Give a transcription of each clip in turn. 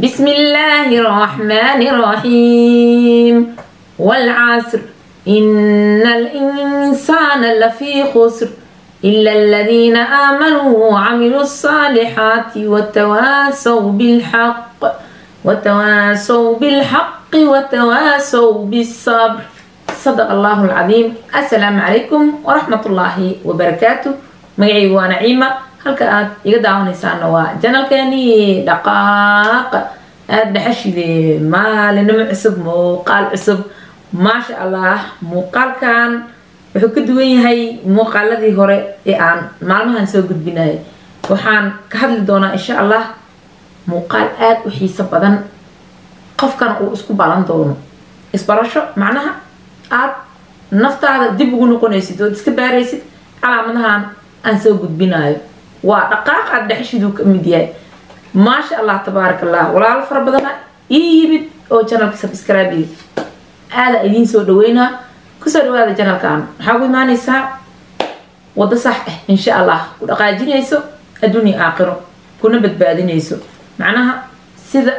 بسم الله الرحمن الرحيم والعصر إن الإنسان لفي خسر إلا الذين آمنوا وعملوا الصالحات وتواصوا بالحق وتواصوا بالحق وتواصوا بالصبر صدق الله العظيم السلام عليكم ورحمة الله وبركاته مقعي ونعيمة halka aad iga daawanaysaana waa janalkeeni dhaqaaq. Aada dhexashide maalinimo cusub muuqaal cusub. Maasha allah muuqaalkan wuxuu ka duwan yahay muuqaaladii hore ee aan maalmahan soo gudbinayay waxaan ka hadli doonaa insha allah muuqaal aada u xiiso badan. Qofkana uu isku balan doono. Isbarasho macnaha aad naftaada dib ugu noqonaysid ood iska baaraysid calaamadahan aan soo gudbinayo waa dhaqaaq aada dhexashiduu ka mid yahay maasha allah tabaaraka allah walaalo fara badana ii yimid oo janalka subscribe aada idiin soo dhaweynaa ku soo dhawaada janalkan waxaa ugu imaanaysaa waddo sax ah insha allah ku dhaqaajinayso adduunya aakhiro kuna badbaadinayso macnaha sida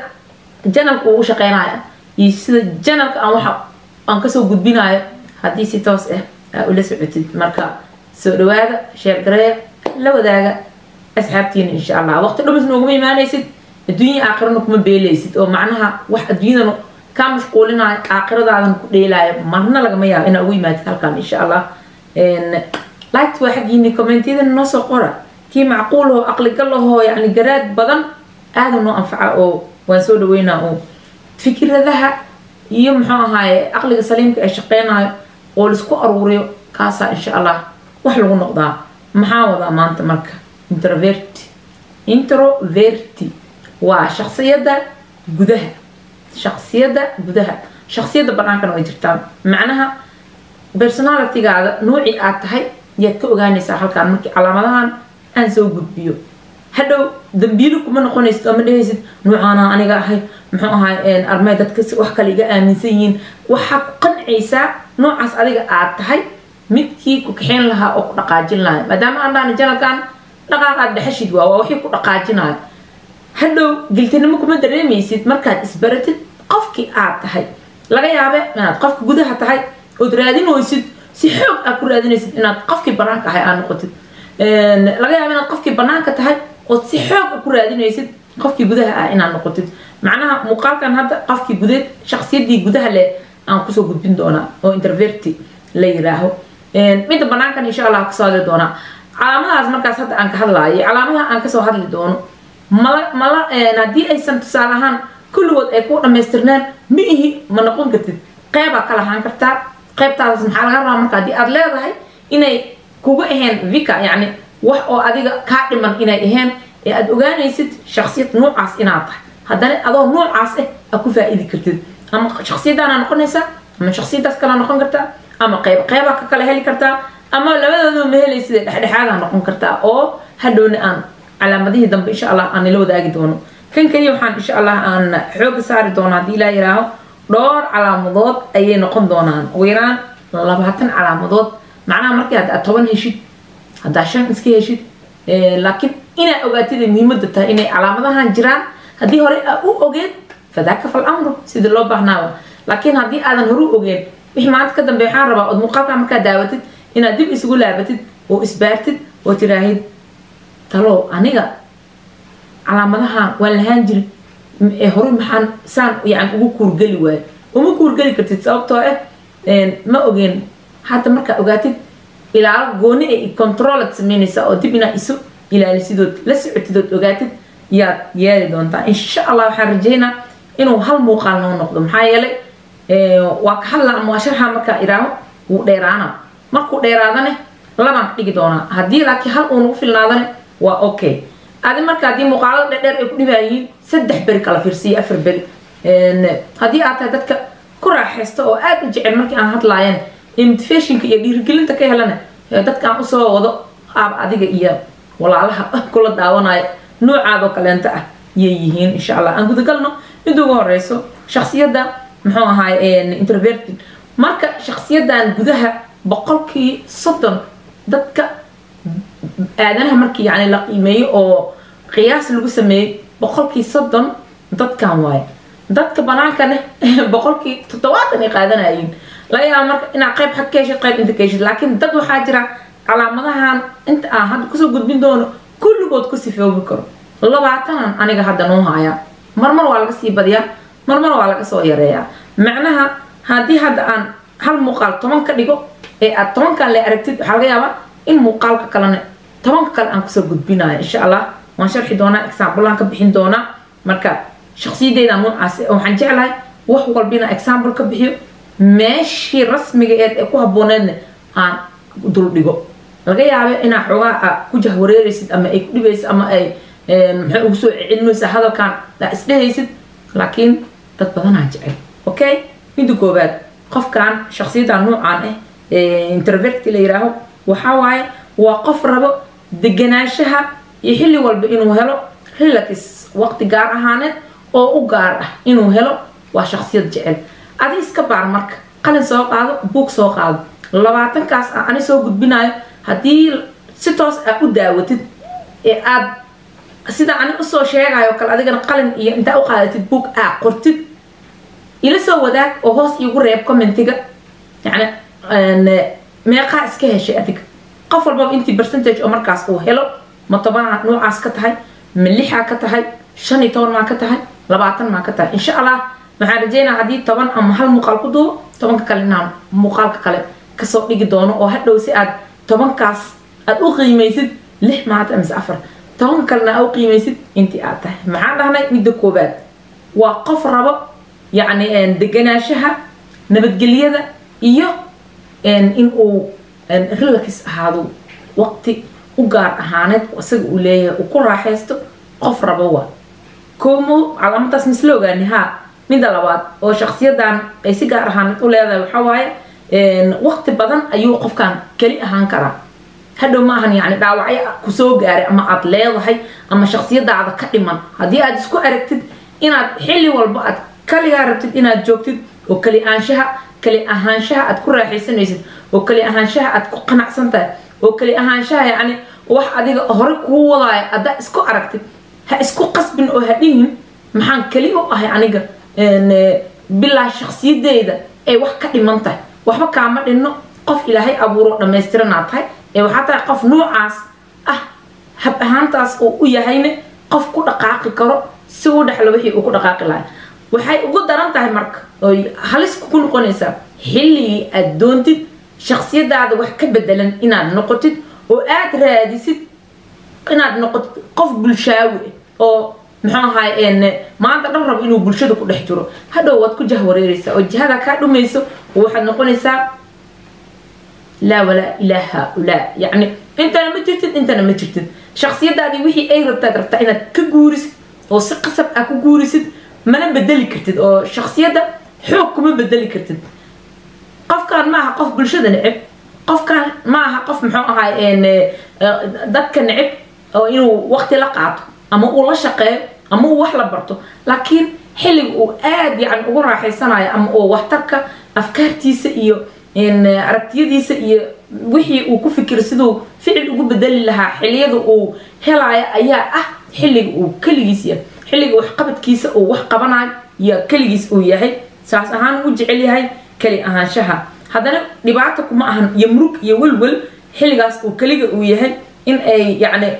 janalka ugu shaqeynayo iyo sida janalka aan waxa aan ka soo gudbinayo haddii si toos ah aa ula socotid marka soo dhawaada sheergareeya la wadaaga asxaabtiina insha allah waqti dhumis nooguma imaanaysid adduunya aakhirana kuma beelaysid oo macnaha wax adduunyadana kaa mashquulinayo aakhiradaadana ku dheelaayo marna lagama yaabo inaa ugu imaatid halkan insha allah light waa xaggiini commentiyadana noo soo qora kii macquul oo aqligal ahoo yani garaad badan aada noo anfaca oo waan soo dhaweynaa oo fikradaha iyo muxuu ahaaye aqliga saliimka ee shaqeynayo oo la isku aruuriyo kaasaa insha allah wax lagu noqdaa maxaa wadaa maanta marka introverti. Introverti. Waa shaksiyadda gudaha. Shaksiyadda gudaha. Shaksiyadda banaankana way jirtaa macnaha personalitygaada noocii aad tahay yaad ka ogaanaysaa halkaan markii calaamadahan aan soo gudbiyo. Hadhow dambiilo kuma noqonaysid oo ma dhehaysid noocaana aniga ahay muxuu ahay armey dadka wax kale iga aaminsan yihiin. Waxaa ku qancaysaa noocaas adiga aad tahay midkii ku kaxeyn lahaa oo ku dhaqaajin lahaa. Maadaama aan dhaana janalkan dhaqaaqaad dhexashid waa waa wixii ku dhaqaajinayo hadhow giltinimo kuma dareemaysid markaad isbaratid qofkii aad tahay. Laga yaabe inaad qofka gudaha tahay ood raadinaysid si xoog aad ku raadinaysid inaad qofkii banaanka ahay aad noqotid. Laga yaaba inaad qofkii banaanka tahay ood si xoog ku raadinaysid qofkii gudaha ah inaad noqotid. Macnaha muuqaalkan hadda qofkii gudeed shaksiyadii gudaha leh aan ku soo gudbin doonaa oo interverti la yiraaho midda banaankan insha allah ka soo hadli doonaa calaamadahaas markaas hadda aan ka hadlaayo calaamadaha aan ka soo hadli doono mala mala haddii aysan tusaale ahaan kulligood ay ku dhamaystirnaan ma ihi ma noqon kartid. Qeybaa ka lahaan kartaa qeybtaas maxaa laga rabaa marka haddii aad leedahay inay kuga ahayn vika yacni wax oo adiga kaa dhiman inay ahayn ee aada ogaanaysid shaksiyad noocaas inaad tahay. Haddana adoo noocaas ah aad ku faa-idi kartid. Ama shaksiyadaana noqonaysaa ama shaksiyadaas kala noqon kartaa ama qeyb qeybaa ka kala heli kartaa ama labadooda ma helaysid dhexdhexaadaa noqon kartaa oo hadhowna aan calaamadihii dambe insha allah aan nila wadaagi doono. Kan kaliya waxaan insha allah aan xooga saari doono haddii ilaa yiraaho dhowr calaamadood ayay noqon doonaan. Ugu yaraan labaatan calaamadood macnaha markii haddaad toban heshid haddaa shan iska heshid laakiin inaad ogaatid muhiimada tahay inay calaamadahan jiraan haddii hore aa u ogeed fadaaka fal sidii loo baahnaaba. Laakiin haddii aadan hore u ogeen wixii maanta ka dambe waxaan rabaa ood muuqaalka markaad daawatid inaad dib isugu laabatid oo isbaartid oo tiraahid talow aniga calaamadahan waan lahaan jiri hore maxaan saan yani ugu kuurgeli waayo uma kuurgeli kartid sababtoo ah ma ogeen hadda markaa ogaatid ilaalo gooni ay controlad sameynaysaa oo dib inaad isu ilaalisidood la socotidood ogaatid yaad yeeli doontaa. Insha allah waxaan rajeynaa inuu hal muuqaal noo noqdo. Maxaa yeelay waa ka hadla ama waa sharxa markaa iraaho wuu dheeraana markuu dheeraadane labaan dhigi doonaa. Haddii laakiin hal uu nagu filnaadane waa okay. Adi marka haddii muuqaalada dherdheer ay ku dhibaayihiin saddex beri kala fiirsiyo afar beri. Haddii aad tahay dadka ku raaxaysta oo aada u jecel markii aan hadlaayeen motivationka iyo dhiirigelinta ka helana dadkaan u soo wado qaab adiga iyo walaalaha kula daawanaya noocaadoo kaleenta ah yay yihiin insha allah. Aan gudagalno mid ugu horeyso shaksiyadda muxuu ahaay introverted. Marka shaksiyadan gudaha boqolkii soddon dadka aadanaha markii yani la qiimeeyo oo qiyaas lagu sameeyey boqolkii soddon dadkan waaye. Dadka banaankana boqolkii toddobaatan ay qaadanayeen. Laga yaaba marka inaad qayb xag ka heshid qayb inta ka heshid laakiin dad waxaa jira calaamadahan inta aan hadda ku soo gudbin doono kulligood ku sifoobi karo. Labaatanan aniga hadda noo haaya. Marmar waa laga sii badiyaa marmar waa laga soo yareeyaa. Macnaha haddii hadda aan hal muuqaal toban ka dhigo ee aad tobankan le aragtid waxaa laga yaabaa in muuqaalka kalena tobanka kale aan ku soo gudbinayo insha allah waan sharxi doonaa exaambleaan ka bixin doonaa. Marka shaksiyadeyda noocaas waxaan jeclahay wax walba inaan example ka bixiyo meeshii rasmiga eed ee ku habooneedna aan dul dhigo. Laga yaaba inaa xoogaa ku jahwareeraysid ama ay ku dhibaysid ama ay maxay ugu soo celinaysa hadalkan aa isdhehaysid laakiin dad badanaa jecel. Okay? Midda koobaad qofkan shaksiyada noocaan ah interverti la yiraaho waxaa waaye waa qof rabo deganaanshaha iyo xilli walba inuu helo relax waqti gaar ahaaneed oo u gaar ah inuu helo waa shaksiyad jecel. Adi iska baar marka qalin soo qaado buug soo qaado. Labaatankaas aan ani soo gudbinayo haddii si toos aad u daawatid ee aad sida ani u soo sheegayo kale adigana qalin iyo intaa u qaadatid buug aa qortid ila soo wadaag oo hoos iigu reeb commentiga. Yani meeqaa iska heshay adiga. Qof walbaba intii percentage oo markaas uu helo ma tobanaa noocaas ka tahay ma lixaa ka tahay shan iyo toban maa ka tahay labaatan maa ka tahay. Insha allah waxaan rajeynaa haddii toban ama hal muuqaal ku duubo tobanka kale inaan muuqaalka kale ka soo dhigi doono oo hadhow si aad tobankaas aad u qiimaysid lix maanta mise afar. Tobanka kalena aad u qiimaysid intii aad tahay. Maxaan dhahnay midda koobaad waa qof rabo yacni deganaanshaha nabadgelyada iyo in uu relax ahaado waqti u gaar ahaaneed isaga uu leeyahay uu ku raaxaysto qof rabo waa. Koomo calaamadaas misla ogaani haa midda labaad oo shaksiyadan ay si gaar ahaaneed u leedahay waxaa waaye waqti badan ayuu qofkan keli ahaan karaa. Hadhow ma ahan yani dhaawacyo ku soo gaaray ama aad leedahay ama shaksiyadaada ka dhiman. Haddii aad isku aragtid inaad xilli walba aad kaligaa rabtid inaad joogtid oo keli aanshaha keli ahaanshaha aad ku raaxaysanaysid oo keli ahaanshaha aad ku qanacsan tahay oo keli ahaanshaha yacni wax adiga hore kuu wadaayo haddaa isku aragtid ha isku qasbin oo ha dhihin maxaan keli u ahay aniga bilaa shaksiyadeyda ay wax ka dhiman tahay. Waxba kaama dhinno qof ilaahay abuuro dhammaystiranaad tahay. Ee waxaa tahay qof noocaas ah hab ahaantaas oo u yahayne qof ku dhaqaaqi karo si u dhexlo wixii uu ku dhaqaaqi lahay waxay ugu daran tahay marka oy halis ku noqonaysaa xilligii aad doontid shaksiyadaada wax ka bedelan inaad noqotid oo aad raadisid inaad noqotid qof bulshaawi oo muxuu ahaay maanta dhan rabo inuu bulshada ku dhex jiro hadhow waad ku jahwareereysaa oo jihada kaa dhumayso oo waxaad noqonaysaa laa walaa ilaa haaulaa yacni intana ma jirtid intana ma jirtid. Shaksiyadaadii wixii ay rabtaad rabtaa inaad ka guurisid oo si qasab ah ku guurisid mana bedeli kartid oo shaksiyadda xoog kuma bedeli kartid. Qofkan ma aha qof bulshada necib qofkan ma aha qof muxuu ahaay dadka necib oo inuu waqti la qaato ama uu la shaqeeyo ama uu wax la barto. Laakiin xilliga uu aad yacan ugu raaxaysanayo ama uu waxtarka afkaartiisa iyo aragtiyadiisa iyo wixii uu ku fikiro siduu ficil ugu bedeli lahaa xiliyada uu helayo ayaa ah xilliga uu keligiis yahay xilliga waxqabadkiisa uu wax qabanayo iyo keligiis uu yahay saas ahaan u jecel yahay keli ahaanshaha. Haddana dhibaata kuma ahan iyo murug iyo welwel xilligaas uu keliga uu yahay in ay yacni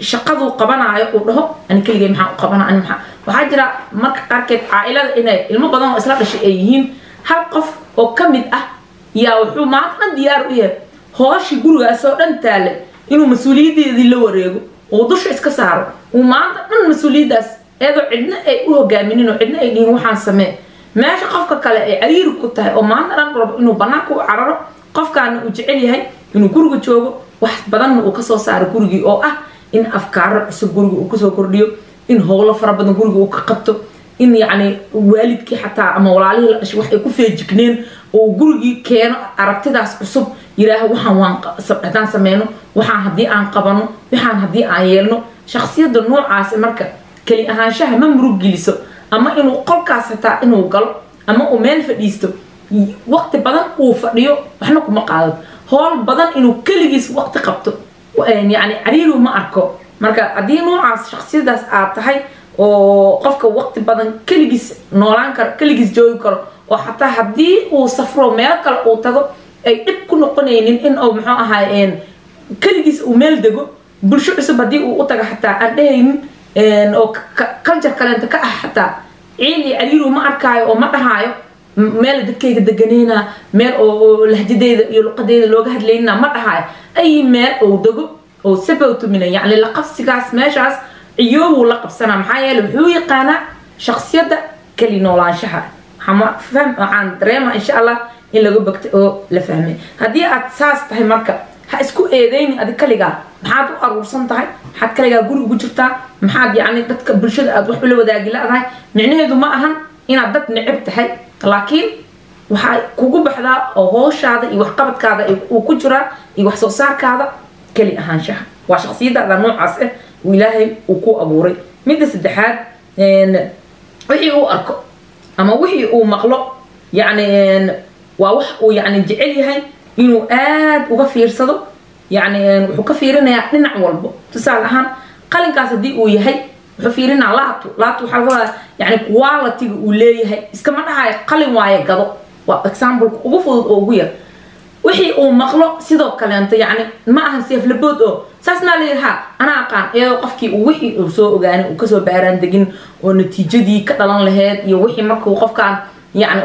shaqaduu qabanaayo uu dhaho ani keligay maxaa u qabana ani maxaa. Waxaa jira marka qaarkeed caailada inay ilmo badan oo isla dhashay ay yihiin hal qof oo ka mid ah yaa wuxuu maanta dhan diyaar u yahay. Hooshii gurigaas oo dhan taale inuu mas'uuliyadeedii la wareego oo dusha iska saaro. Uu maanta dhan mas'uuliyaddaas eedoo cidna ay u hogaaminin oo cidna ay dhihin waxaan samee. Meesha qofka kale ay cariiri ku tahay oo maanta dhan rabo inuu banaanka u cararo qofkaana uu jecel yahay inuu guriga joogo wax badanna uu ka soo saaro gurigii oo ah in afkaaro cusub guriga uu ku soo kordhiyo in howlo fara badan guriga uu ka qabto in yacni waalidkii xataa ama walaalihii la dhashay wax ay ku feejigneen oo gurigii keeno aragtidaas cusub yiraaho waxaan waan haddaan sameyno waxaan haddii aan qabano waxaan haddii aan yeelno. Shaksiyadda noocaasi marka keli ahaanshaha ma murug geliso ama inuu qolkaas hataa inuu galo ama uu meel fadhiisto waqti badan uu fadhiyo waxna kuma qaado. Howl badan inuu keligiis waqti qabto yani cariiru ma arko. Marka haddii noocaas shaksiyadaas aad tahay oo qofka waqti badan keligiis noolaan karo keligiis joogi karo oo xataa haddii uu safro meelo kale uu tago ay dhib ku noqonaynin in uu muxuu ahaay keligiis uu meel dego bulsho cusub haddii uu u tago xataa aan dhehaynin oo culture kaleenta ka ah xataa ciil iyo cariiru ma arkaayo oo ma dhahaayo meel dadkayga deganayna meel oo lahjadeyda iyo luqadeyda looga hadlaynina ma dhahaayo. Ay meel uu dego oo sabowtumina yacni la qabsigaas meeshaas ciyoobuu la qabsanaa maxaa yeele wuxuu yaqaanaa shaksiyadda keli noolaanshaha waxaan dareema insha allah in laga bagta oo la fahmay. Haddii aad saas tahay marka ha isku eedeyni adi kaligaa. Maxaad u aruursan tahay? Maxaad kaligaa guri ugu jirtaa? Maxaad yacni dadka bulshada aad wax ula wadaagi la-dahay? Micnaheedu ma ahan inaad dad necab tahay. Laakiin waxaa kugu baxdaa oo hooshaada iyo waxqabadkaada uu ku jiraa iyo wax soo saarkaada keli ahaanshaha. Waa shaksiyadaada noocaas ah uu ilaahay uu ku abuuray. Midda saddexaad wixii uu arko أما وحي أو مخلوق يعني ووح أو يعني جعلي هاي إنه آد وغفير صدو يعني وغفيرنا يعني نعم والبو. تسأل أهان إن كاسا دي أو يهي وغفيرنا لاتو لاتو حالوا يعني كوالتي أولي هاي إسكمان هاي أن واي قدو. وأكسامبل أغفو أو غير وحي أو مخلوق صدو كالانت يعني ما أهن سيف لبود أو. Saas maa leeyahay ha anaa aqaan iyadoo qofkii wixii uu soo ogaanay uu ka soo baaraan degin oo natiijadii ka dhalan laheyd iyo wixii markuu qofkaan yani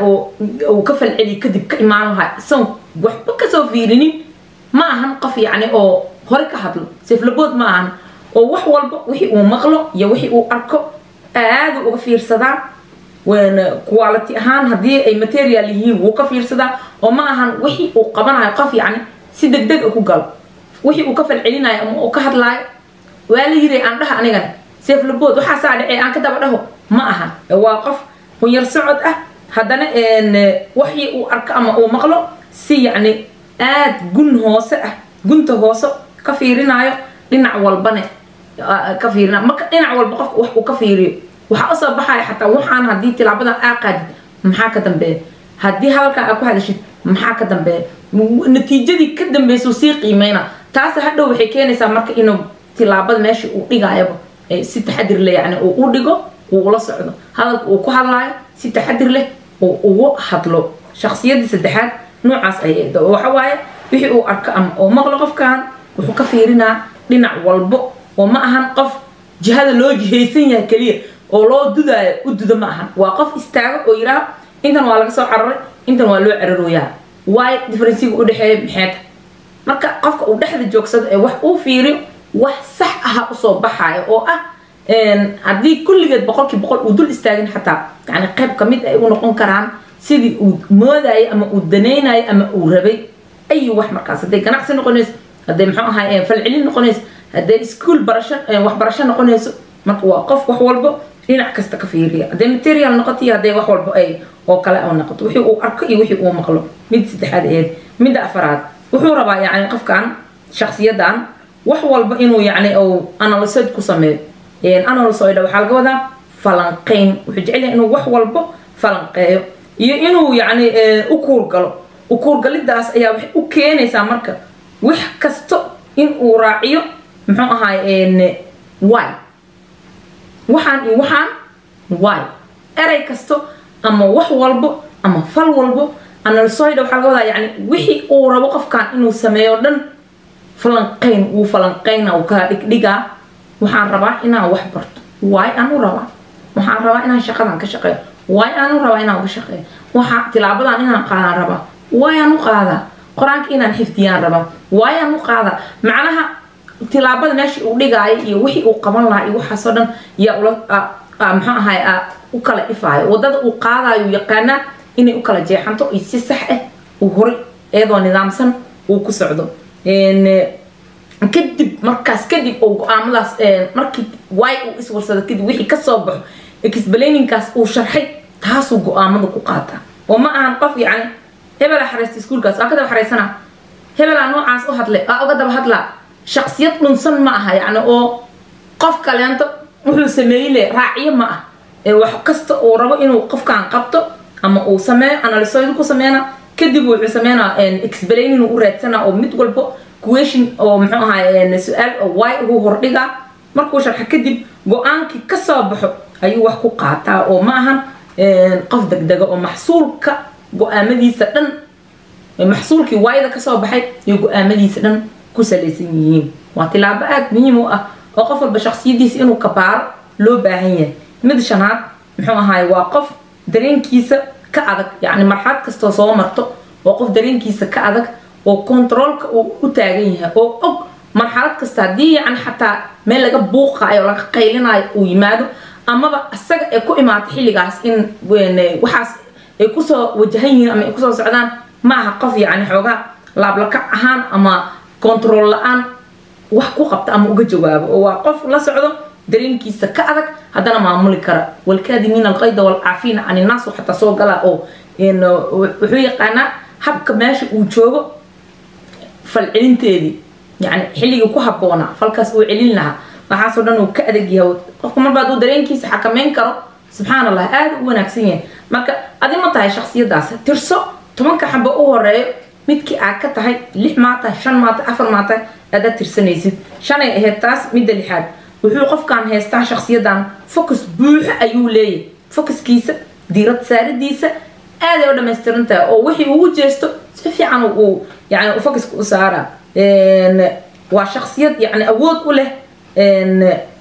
uu ka falceliy kadib ka imaan lahaa isagoon waxba ka soo fiirinin ma ahan qof yani oo hore ka hadlo seeflabood ma ahan oo wax walba wixii uu maqlo iyo wixii uu arko aadu uga fiirsadaa quality ahaan haddii ay material yihiin wuu ka fiirsadaa oo ma ahan wixii uu qabanayo qof yacni si degdeg a ku galo wixii uu ka falcelinayo ama uu ka hadlaayo? Waa la yiri aan dhaha anigana seeflabood waxaasaa dhacey aan ka daba dhaho ma ahan waa qof hunyar socod ah. Haddana waxii uu arko ama uu maqlo si yacni aad gun hoose ah gunta hoose ka fiirinayo dhinac walbane ka fiirina. Marka dhinac walba qofka wax uu ka fiiriyo. Waxaa u soo baxaya xataa waxaan haddii tilaabadan aa qaadid maxaa ka dambeeya? Haddii hadalkan aa ku hadashid maxaa ka dambeeya? Natiijadii ka dambeysuu sii qiimeyna taas hadhow waxay keenaysaa marka inuu tilaabada meesha uu dhigayaba si taxadir leh yani uu u dhigo uu ula socdo. Hadalka uu ku hadlaayo si taxadir leh uu ugu hadlo. Shaksiyadda saddexaad noocaas ay waxa waaye wixii uu arko ama oo maqlo qofkan wuxuu ka fiirinaa dhinac walbo. Oo ma ahan qof jihada loo jihaysan yahay keliya oo loo dudaayo u dudo ma ahan. Waa qof istaago oo yidhaaha intan waa laga soo cararay intan waa loo cararooyaa. Waayo differensiga u dhexeeya maxeeta marka qofka uu dhexda joogsado ee wax uu fiiriyo wax sax aha u soo baxayo oo ah haddii kulligeed boqolkii boqol uu dul istaagin xataa yani qayb ka mid ay u noqon karaan sidii uu moodayay ama uu danaynayo ama uu rabay ay wax markaas hadday ganacsi noqonayso hadday muxuu ahay falcelin noqonayso hadday iskuol barasho waxbarasho noqonayso marka waa qof wax walbo dhinac kasta ka fiiriya. Hadday material noqoto iyo hadday wax walbo ay oo kale oo noqoto. Wixii uu arko iyo wixii uu maqlo. Mid saddexaad eed midda afaraad wuxuu rabaa yani qofkan shaksiyadan wax walba inuu yani uu analyseed ku sameeyo. Analysoida waxaa laga wadaa falanqeyn. Wuxuu jecel yahay inuu wax walbo falanqeeyo. Iyo inuu yani u kuurgalo u kuurgalidaas ayaa waxay u keenaysaa marka. Wax kasto in uu raaciyo muxuu ahaay wy waxaan iyo waxaan wy erey kasto ama wax walbo ama fal walbo yani wixii uu rabo qofkan inuu sameeyo dhan falanqeyn wuu falanqeyna uu kala dhigdhigaa waxaan rabaa inaan wax barto. Waay aan u rabaa? Waxaan rabaa inaan shaqadan ka shaqeeyo. Waay aan u rabaa inaan uga shaqeeyo? Waxa tilaabadan inaan qaadaan rabaa. Waay aan u qaadaa? Qur'aanka inaan xifdiyaan rabaa. Waay aan u qaadaa? Macnaha tilaabada meesha uu dhigaayo iyo wixii uu qaban lahaa iyo waxaasoo dhan yaa ula muxuu ahay u kala ifaayo. Wadada uu qaadayo yaqaanaa inay u kala jeexanto iyo si sax ah uu horay iyadoo nidaamsan uu ku socdo. Kadib markaas kadib oo go'aamadaas markii waay uu iswarsado kadib wixii ka soo baxo explaininkaas uu sharxay taasuu go'aamada ku qaataa. Oo ma ahan qof yacni hebelaa xareysta iskuulkaas waa ka daba xareysana hebelaa noocaas u hadlay waa uga daba hadlaa. Shaksiyad dhunsan ma aha yacni oo qof kaleento wuxuu sameeyey le raaciyo ma ah wax kasta uu rabo inuu qofkan qabto ama uu sameeyo analysoid ku sameyna kadib wuxuu sameynaa explainin u raadsana oo mid walbo question oo muxuu ahaay su'aal oo y ugu hordhiga markuu sharxo kadib go'aankii ka soo baxo ayuu wax ku qaataa oo ma ahan qof degdega oo maxsuulka go'aamadiisa dhan maxsuulkii waayada ka soo baxay iyo go'aamadiisa dhan ku salaysan yihiin. Waa tilaabo aada muhiim u ah oo qof walba shaksiyadiisa inuu kabaaro loo baahan yahay. Mid shanaad muxuu ahaay waa qof dareenkiisa ka adag yacni marxalad kastoo soo marto waa qof dareenkiisa ka adag oo controolka uu u taagan yahay oo og marxalad kasta haddii yacni xataa meel laga buuqaayo laga qaylinayo uu yimaado amaba isaga ay ku imaato xilligaas in waxaas ay ku soo wajahan yihiin ama ay ku soo socdaan ma aha qof yacni xoogaa laablakac ahaan ama control la'aan wax ku qabta ama uga jawaabo. Oo waa qof la socdo dareenkiisa ka adag haddana maamuli kara. Walkaadimiina alqayda walcaafiina can innaas xataa soo gala oo wuxuu yaqaanaa habka meesha uu joogo falcelinteedii yani xilligii ku habboonaa falkaas uu celin lahaa. Waxaasoo dhan uu ka adag yahay. Qofku marba hadduu dareenkiisa xakameyn karo subxaan allah aada u wanaagsan yahay. Marka adi ma tahay shaksiyadaas tirso tobanka xabo u horeeyo midkii aad ka tahay lix maata shan maata afar maata aadaad tirsanaysid. Shanay ahayd taas midda lixaad wuxuu qofkan haystaa shaksiyadan focus buuxo ayuu leeyahay. Focuskiisa diirad saaridiisa aaday u dhamaystiran tahay oo wixii ugu jeesto si fiican uu yani focuska u saara. Waa shaksiyad yani awood u leh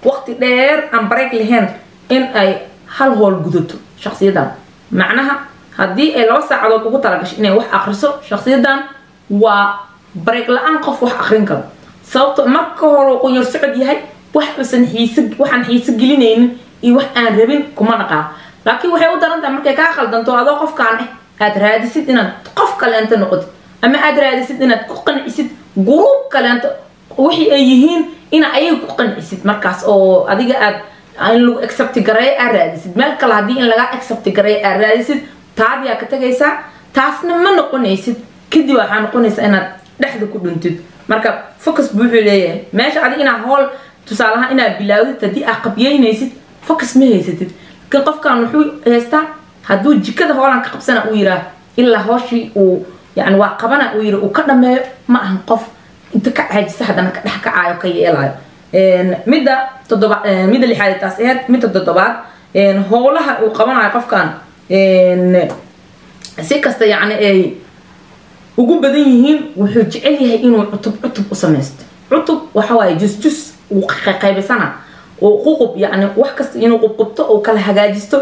waqti dheer aan bareeg lahayn in ay hal hool gudato shaksiyadan macnaha haddii ay laba saacadood ugu talagasho inay wax akriso shaksiyadan waa bareeg la'aan qof wax akrin karo. Sababto marka hore qunyar socod yahay wax usan xiise gelinaynin iyo wax aan rabin kuma dhaqaa laakiin waxay u daran markay kaa khaldanto adoo qofkaan ah aad raadisid inaad qof kaleento noqotid ama aad raadisid inaad ku qancisid guruub kaleento wixii ay yihiin ina ayaga ku qancisid markaas oo adiga aad in lagu accepti gareeyo aad raadisid. Meel kale haddii in lagaa accepti gareeyo aad raadisid taadiyaa ka tagaysaa taasna ma noqonaysid. Kadib waxaa noqonaysaa inaad dhexda ku dhuntid. Marka focus buuxuu leeyahay. Meesha adi inaa hool tusaalahaan inaad bilaawdid haddii aad qabyeynaysid focus ma haysatid. Laakiin qofkan wuxuu haystaa hadduu jikada hoolan ka qabsana uu yiraa ilaa hooshii uu yani waa qabana uu yiri uu ka dhameeyo ma ahan qof inta ka caajisa haddana ka dhex kacaayo ka yeelayo midda toddoba midda lixaad taas aheyd midda toddobaad howlaha uu qabanayo qofkan si kasta yacni ay ugu badan yihiin wuxuu jecel yahay inuu cutub cutub u samaysto cutub waxa waaye uu qaybisana oo ququb yacni wax kasta inuu qubqubto oo kala hagaajisto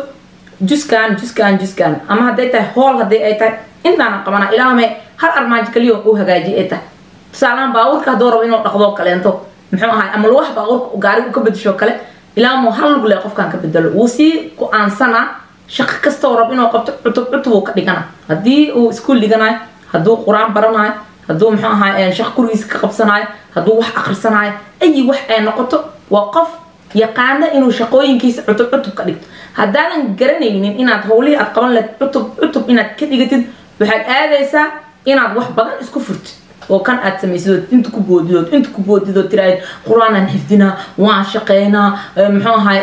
juskan juskan juskan ama hadday tahay hool haddii ay tahay intaana qabana ilaame hal armaajo kaliya uu hagaajiye ay tahay. Tusaalahaan baabuurka hadduu rabo inuu dhaqdo kaleento. Muxuu ahay ama lugaha baabuurka gaariga ka bedesho kale ilaamu hal lug qofkan ka bedelo wuu sii go'aansanaa shaqo kastoo rabo inuu qabto cutub cutub uu ka dhigana. Haddii uu iskuul dhiganayo hadduu qur'aan baranayo hadduu muxuu ahay shaqo gurigiisa ka qabsanayo hadduu wax akrisanayo ayi wax ay noqoto waa qof yaqaana inuu shaqooyinkiisa cutub cutub ka dhigto. Haddaadan garanaynin inaad howlihii aad qaban lahayd cutub cutub inaad ka dhigatid waxaad aadaysaa inaad wax badan isku furtid oo kan aad samaysidood inta ku boodidood inta ku boodidood tiraahid qur'aanaan xifdinaa waan shaqeynaa muxuu ahay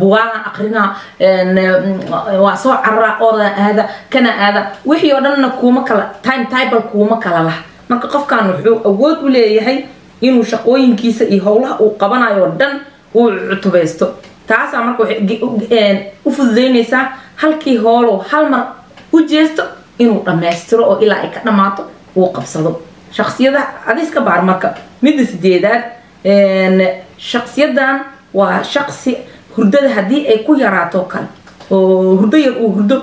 bugaanaan akrinaa waa soo cararaa oodaan aada kana aada wixii oo dhanna kuuma kala time table kuuma kala lah. Marka qofkan wuxuu awood u leeyahay inuu shaqooyinkiisa iyo howlaha uu qabanayo dhan uu cutubaysto taasaa marka waxay u fududeynaysaa halkii hooluu hal mar u jeesto inuu dhammaystiro oo ilaa ay ka dhammaato uu qabsado. Shaksiyada adiska baar marka midda sideedaad shaksiyadan waa shaksi hurdada haddii ay ku yaraato kale oo hurdo yar uu hurdo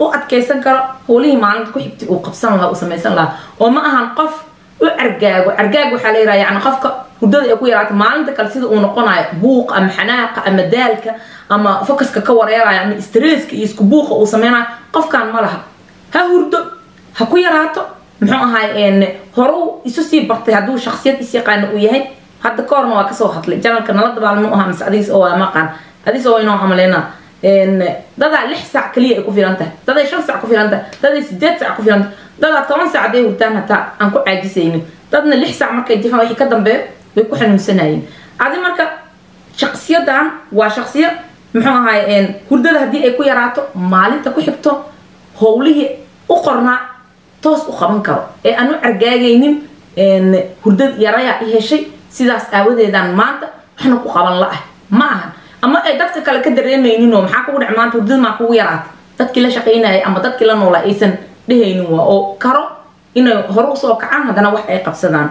u adkaysan karo howlihii maalinta ku xigtay uu qabsan lahaa uu samaysan lahaa. Oo ma ahan qof u cargaago cargaag waxaa la yiraha yani qofka hurdada ay ku yaraato maalinta kale sida uu noqonayo buuqa ama xanaaqa ama daalka ama focuska ka wareerayo ama stresska iyo isku buuqa uu sameynayo qofkan ma laha. Ha hurdo ha ku yaraato muxuu ahay horuu isu sii bartay hadduu shaksiyad is yaqaana uu yahay? Hadda ka waa ka soo hadlay. Janalka nala dabaalma u ahaa mise adiis oo maqaan. Adiis oo inoo amaleynaa dadaa lix saac kaliya ay ku filan tahay. Daday shan saac ku filan tahay. Daday sideed saac ku filan tahay. Dadaa toban saac haday hurtaan hataa aan ku caajisaynin. Dadna lix saac markay jifaan wixii ka dambeeyo way ku xanuunsanayeen adi marka shaksiyadan waa shaksiyad muxuu ahay hurdada haddii ay ku yaraato maalinta ku xigto howlihii u qornaa toos u qaban karo. Ee aan u cargaagaynin hurdad yaraya i heshay sidaas aawadeedaan maanta waxna ku qaban la-ah ma ahan ama ay dadka kale ka dareemayninoo maxaa kugu dhec maanta hurdada maa kugu yaraata dadkii la shaqaynaya ama dadkii la noolaa aysan dhehaynin waa oo karo inay hore u soo kacaan haddana wax ay qabsadaan.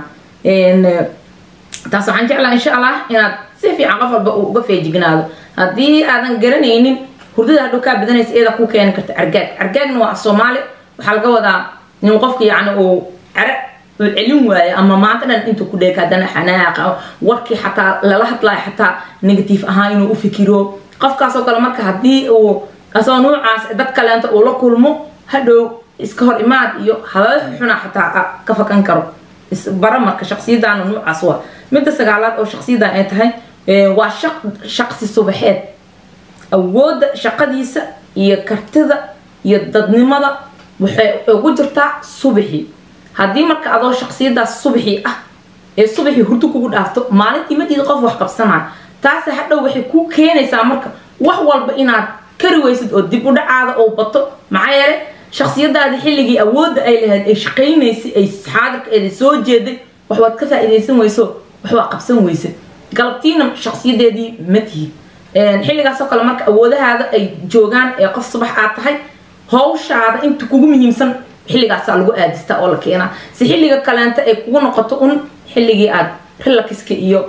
Taas waxaan jeclaa insha allah inaad si fiican qof walba uga feejignaado. Haddii aadan garanaynin hurdada hadhow kaa badanaysa iyada ku keeni karta argaag. Argaagna waa soomaali. Waxaa laga wadaa in qofka yacni uu care uu celin waayo ama maanta dhan intuu ku dheeka haddana xanaaqa warkii xataa lala hadlayo xataa negative ahaan inuu u fikiro. Qofkaasoo kale marka haddii uu asoo nuucaas dad kaleento uu la kulmo hadhow iska hor imaad iyo hadal xuna xataa ka fakan karo. Bara marka shaksiyadaana nuucaas waa. Midda sagaalaad oo shaksiyadan ay tahay waa shaqsi subaxeed. Awoodda shaqadiisa iyo kartida iyo dadnimada waxay ugu jirtaa subaxii haddii marka adoo shaksiyadaas subaxii ah ee subaxii hurdo kugu dhaafto maalintii madiida qof wax qabsanaya taase hadhow waxay ku keenaysaa marka wax walba inaad kari weysid oo dib u dhacaada oo bato maxaa yeele shaksiyadaadii xilligii awoodda ay lahayd ay shaqaynaysay ay xaadirkeeda soo jeeday wax waad ka faa-iidaysan weyso wax waa qabsan weysa galabtiina shaksiyadeedii ma tihi xilligaasoo kale marka awoodahaada ay joogaan ee qof subax aad tahay hawshaada inta kugu muhiimsan xilligaasaa lagu aadistaa oo la keenaa si xilliga kaleenta ay kugu noqoto un xilligii aad relaxiska iyo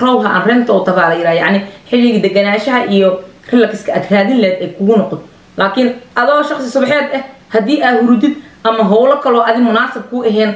rawha aan rentowta baa la yiraa yacni xilligii deganaanshaha iyo relaxiska aad raadin lahayd ay kugu noqoto. Laakiin adoo shaqsi subaxeed ah haddii aad hurudid ama howlo kaloo adi munaasab kuu ahayn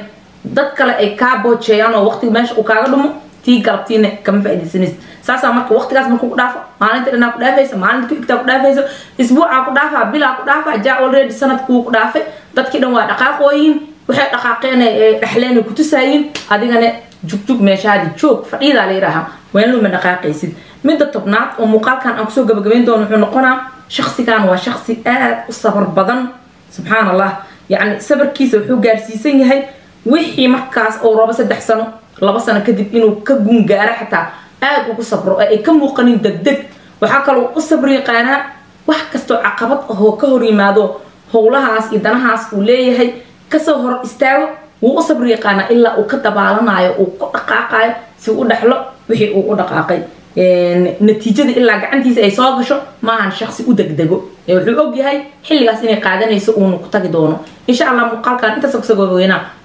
dad kale ay kaa boojeeyaan oo waqtiga meesha uu kaaga dhumo tii galabtiina kama faaidaysanaysa saasaa marka waqtigaas markuu ku dhaafo maalinta dhanaa ku dhaafaysa maalinta ku ku dhaafaysa isbuucaa ku dhaafaa bilaa ku dhaafaa jaa already sanadkuu ku dhaafay dadkii dhan waa dhaqaaqooyin waxay dhaqaaqeen dhexleen ku tusaayiin adigana jugjug meeshaadi joog fadhiidaa la yidhaahaa weenluma dhaqaaqaysid midda tobnaad oo muuqaalkan aan ku soo gabagabayn doono wuxuu noqonaa shaksigan waa shaksi aad u sabar badan. Subxaan allah yacni sabarkiisa wuxuu gaarsiisan yahay wixii markaas oo rabo saddex sano laba sano kadib inuu ka gungaaro xataa aada ugu sabro ee ay ka muuqanin degdeg. Waxaa kaloo u sabr yaqaanaa wax kastoo caqabad ahoo ka hor yimaado howlahaas iyo danahaas uu leeyahay ka soo hor istaago wuu u sabr yaqaanaa ilaa uu ka dabaalanayo uu ku dhaqaaqayo si u dhexlo wixii uu u dhaqaaqay. Natiijada ilaa gacantiisa ay soo gasho maahan shaksi u degdego. Wuxuu og xilligaas inay qaadanayso uuna ku tagi doono. Insha allah muuqaalkan intaas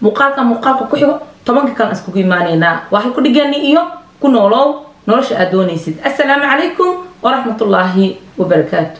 muuqaalkan muuqaalka ku xigo tobanka kale aan iskugu imaaneynaa waa halku dhigani iyo ku noolow nolosha aad doonaysid. Assalaamu calaykum waraxmatullaahi wabarakaatu